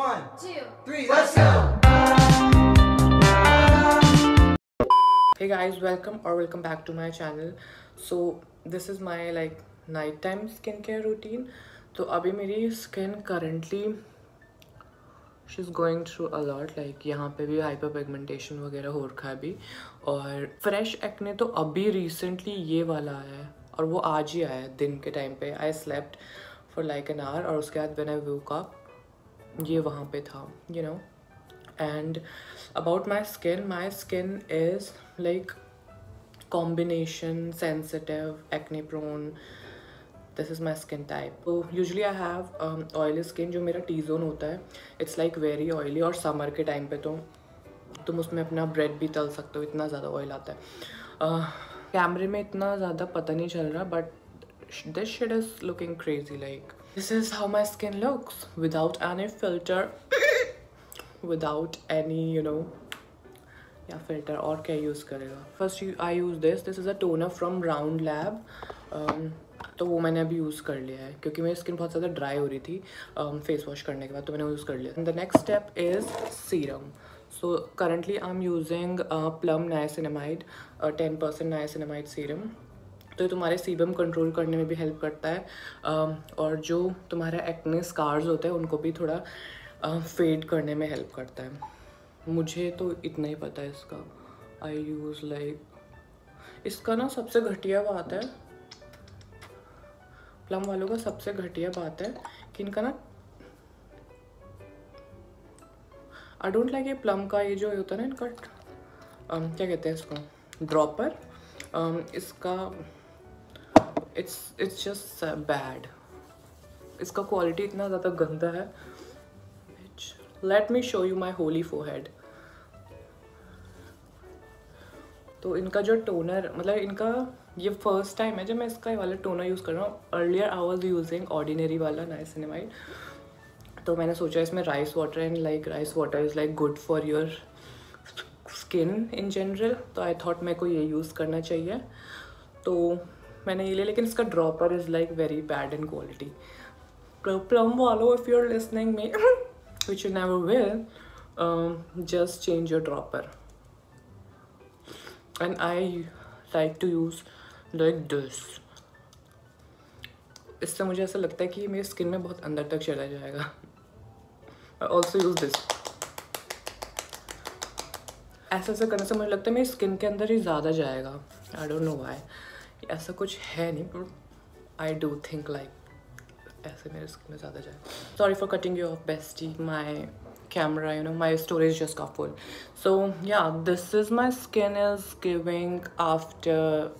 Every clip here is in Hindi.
One, two, three, let's go! hey guys welcome or welcome back to my channel. So this is my like nighttime skincare routine. तो अभी मेरी skin currently she is going through a lot like यहाँ पे भी हाइपर पिगमेंटेशन वगैरह हो रखा है अभी। और फ्रेश एक्ने तो अभी रिसेंटली ये वाला आया है और वो आज ही आया है दिन के टाइम पे। I slept for like an hour और उसके बाद मैंने व्यू का ये वहाँ पे था you know and about my skin my skin is like combination sensitive acne prone this is my skin type तो usually I have oily skin जो मेरा टी जोन होता है इट्स लाइक वेरी ऑयली और समर के टाइम पर तो तुम उसमें अपना ब्रेड भी तल सकते हो इतना ज़्यादा ऑयल आता है। कैमरे uh, में इतना ज़्यादा पता नहीं चल रहा but this shade is looking crazy like this is how my skin looks without any filter without any you know या फ़िल्टर और क्या यूज़ करेगा? First I use this this is a toner from Round Lab तो वो मैंने अभी यूज़ कर लिया है क्योंकि मेरी स्किन बहुत ज़्यादा ड्राई हो रही थी फेस um, वॉश करने के बाद तो मैंने यूज़ कर लिया। The next step is serum so currently I am using Plum niacinamide ten percent niacinamide serum तो ये तुम्हारे सीबम कंट्रोल करने में भी हेल्प करता है। और जो तुम्हारे एक्ने स्कार्स होते हैं, उनको भी थोड़ा फेड करने में हेल्प करता है। मुझे तो इतना ही पता है इसका। आई यूज़ लाइक इसका ना सबसे घटिया बात है प्लम वालों का सबसे घटिया बात है कि इनका ना आई डोंट लाइक ये प्लम का ये जो होता है ना इनका क्या कहते हैं इसको ड्रॉपर इसका इट्स इट्स जस्ट बैड इसका क्वालिटी इतना ज़्यादा गंदा है। Let me show you my holy forehead तो इनका जो टोनर मतलब इनका ये फ़र्स्ट टाइम है जब मैं इसका वाला टोनर यूज़ कर रहा हूँ earlier I was using ordinary वाला नाइसिनेमाइड तो मैंने सोचा इसमें rice water and like rice water is like good for your skin in general तो आई थॉट मेरे को ये यूज़ करना चाहिए। तो मैंने ये लिया लेकिन इसका dropper is like very bad in quality Plum वालो if you are listening me you never will um, just change your dropper. And I like to use like this. इससे मुझे ऐसा लगता है कि मेरी स्किन में बहुत अंदर तक चला जाएगा। आई ऑल्सो यूज़ दिस ऐसा ऐसा करने से मुझे लगता है मेरी स्किन के अंदर ही ज़्यादा जाएगा। आई डोंट नो वाई ऐसा कुछ है नहीं पर आई डू थिंक लाइक ऐसे मेरे स्किन में ज़्यादा जाए sorry for cutting you off bestie my camera you know my storage just got full so yeah this is my skin is giving after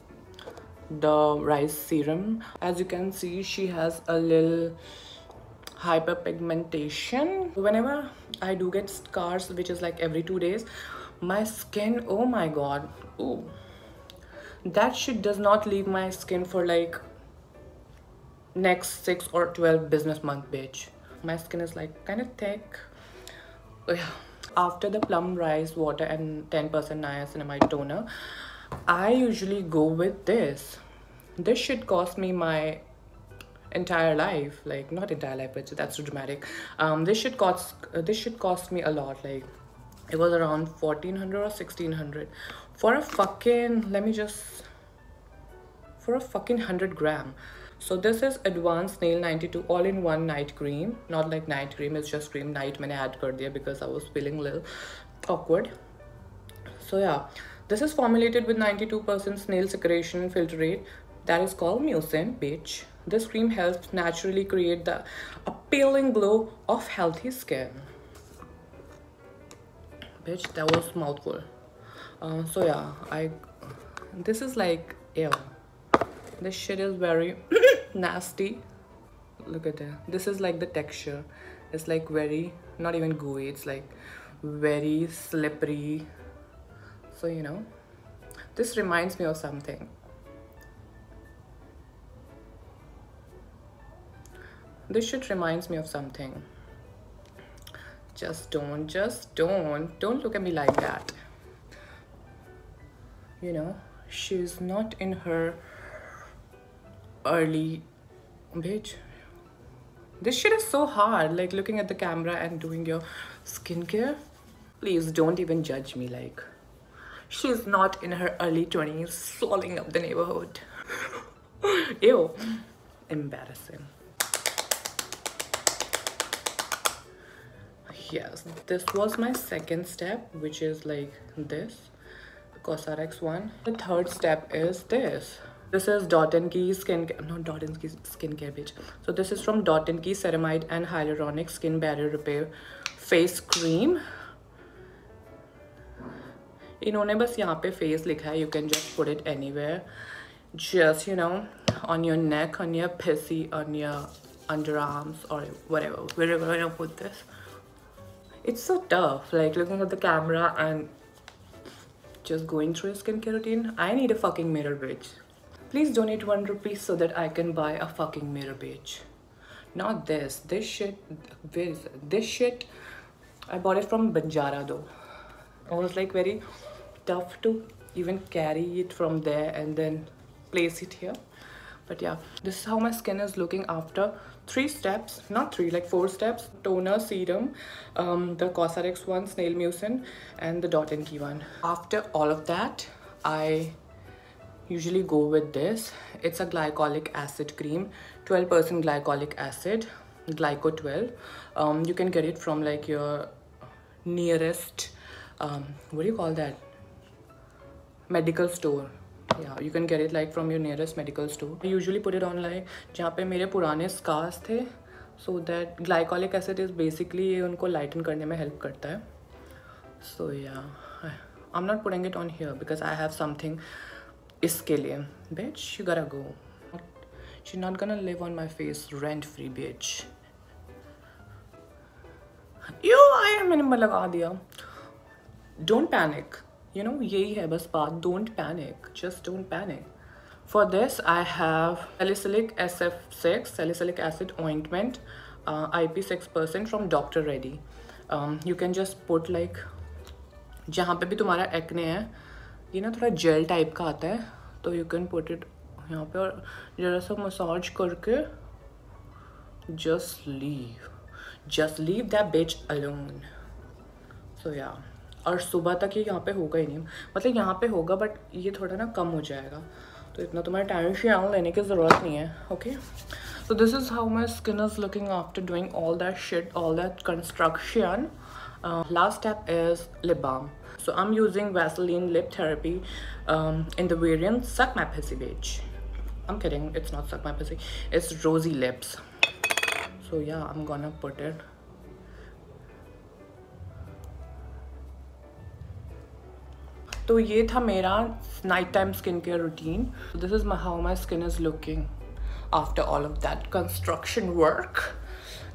the rice serum as you can see she has a little hyperpigmentation whenever i do get scars which is like every two days my skin oh my god oh that shit does not leave my skin for like next 6 or 12 business month bitch. My skin is like kind of thick. Oh, after the plum rice water and 10% niacinamide toner i usually go with this. This should cost me my entire life. Like not entire life but that's too dramatic. Um this should cost uh, this should cost me a lot like it was around 1400 or 1600 for a fucking let me just for a fucking 100 gram. So this is advanced nail 92 all in one night cream. Not like night cream it's just cream. Night maine add kar diya because i was feeling a little awkward. So yeah this is formulated with 92% snail secretion filtrate. That is called mucin bitch. This cream helps naturally create the appealing glow of healthy skin bitch that was mouthful uh, so yeah I this is like ew. This shit is very nasty. Look at that. This is like the texture. It's like very not even gooey it's like very slippery. So you know this reminds me of something. This shit reminds me of something just don't just don't don't look at me like that. You know she's not in her early bitch. This shit is so hard like looking at the camera and doing your skincare. Please don't even judge me like she's not in her early 20s swallowing up the neighborhood. Ew embarrassing yes this was my second step which is like this cosrx one the third step is this this is Dot & Key skin not Dot & Key skincare page so this is from Dot & Key ceramide and hyaluronic skin barrier repair face cream इन्होंने बस यहाँ पे फेस लिखा है you can just put it anywhere just you know on your neck on your PC on your under arms or whatever wherever you put this it's so tough like looking at the camera and just going through a skincare routine. I need a fucking mirror bitch. Please donate one rupee so that i can buy a fucking mirror bitch. Not this. This shit this shit i bought it from banjara though. It was like very tough to even carry it from there and then place it here but yeah this is how my skin is looking after three steps not three like four steps. Toner serum um, the cosrx one snail mucin and the dot and key one. After all of that i usually go with this. It's a glycolic acid cream 12 percent glycolic acid glyco 12 um, you can get it from like your nearest um, what do you call that? Medical store. या you can get it like from your nearest medical store usually it on like जहाँ पे मेरे पुराने स्कार्स थे so that glycolic acid is basically ये उनको लाइटन करने में हेल्प करता है. सो या I am not putting it on here because I have something इसके लिए. Bitch you gotta go she not gonna live on my face rent free bitch you I मैंने लगा दिया. डोंट पैनिक यू नो यही है बस बात don't panic just don't panic for this I have salicylic S F six salicylic acid ointment I P six percent from doctor Reddy you can just put like जहाँ पर भी तुम्हारा एक्ने है, ये ना थोड़ा जेल टाइप का आता है तो यू कैन पुट इट यहाँ पर और जरा सा मसाज करके just leave just leave that bitch alone so या और सुबह तक ये यहाँ पे होगा ही नहीं। मतलब यहाँ पे होगा बट ये थोड़ा ना कम हो जाएगा। तो इतना तुम्हारे टाइम लेने की ज़रूरत नहीं है okay so this is how my skin is looking after doing all that shed all that construction last step is lip balm so I am using Vaseline lip therapy in the variant सक मैपेसी बेच I am carrying it's not सक मैपेसी it's rosy lips so yeah I am gonna uh potted तो ये था मेरा night time skin care routine this is my how my skin is looking after all of that construction work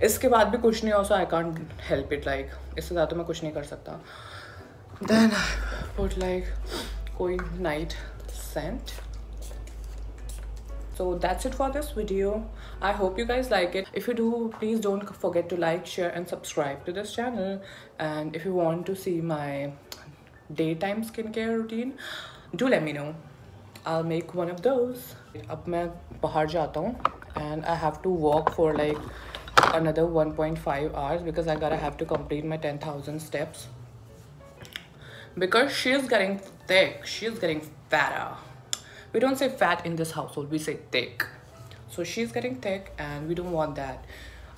इसके बाद भी कुछ नहीं हो so I can't help it like इससे ज़्यादा मैं कुछ नहीं कर सकता। देन वुड लाइक कोई night scent so that's it for this video I hope you guys like it if you do please don't forget to like share and subscribe to this channel and if you want to see my daytime skincare routine do let me know. I'll make one of those. Ab main bahar jata and i have to walk for like another 1.5 hours because i gotta have to complete my 10000 steps. Because she's getting thick. She's getting fatter. We don't say fat in this household. We say thick. So she's getting thick and we don't want that.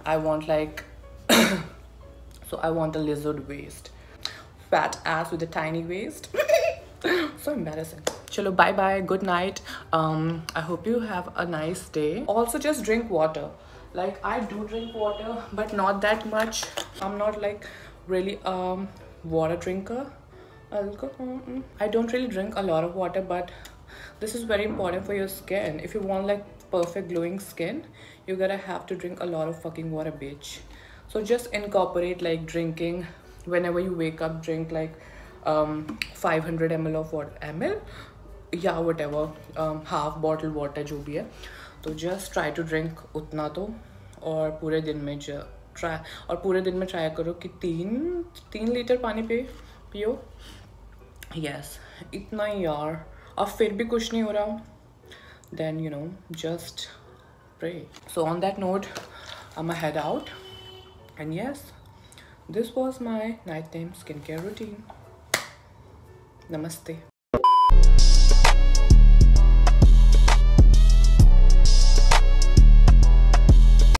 I want like so i want a lizard waist fat ass with a tiny waist. So embarrassing. Chalo bye bye good night. Um i hope you have a nice day. Also just drink water. Like i do drink water but not that much. I'm not like really um water drinker. I don't really drink a lot of water but this is very important for your skin. If you want like perfect glowing skin you gotta have to drink a lot of fucking water bitch. So just incorporate like drinking whenever you wake up drink like um, 500 ml of what ml yeah whatever um, half bottle water जो भी है तो just try to drink उतना तो और पूरे दिन में ट्राई और पूरे दिन में ट्राई करो कि तीन तीन लीटर पानी पे पियो यस इतना ही यार अब फिर भी कुछ नहीं हो रहा then you know just so on that note I'm gonna head out and yes this was my nighttime skincare routine. Namaste